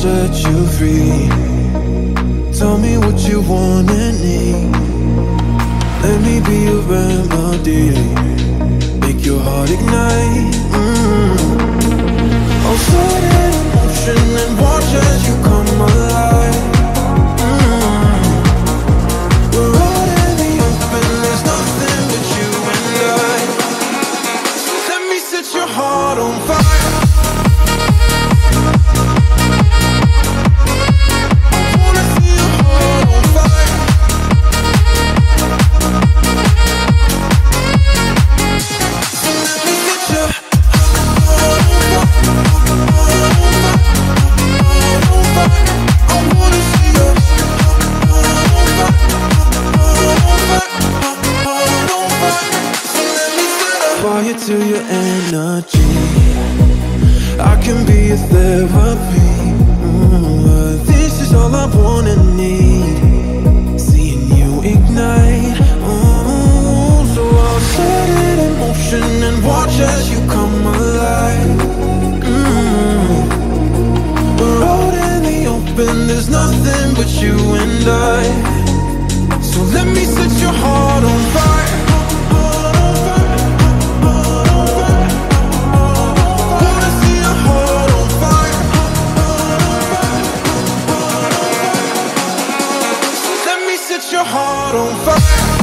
set you free. Tell me what you want and need. Let me be your remedy. Make your heart ignite. Mm. I'll set in motion and watch as you come alive. Mm. We're out in the open, there's nothing but you and I. Let me set your heart on fire. you to your energy. I can be your therapy. Mm, This is all I want and need. Seeing you ignite. Mm, So I'll set it in motion and watch as you come alive. Mm, We're out in the open, there's nothing but you and I. So let me set your heart on fire.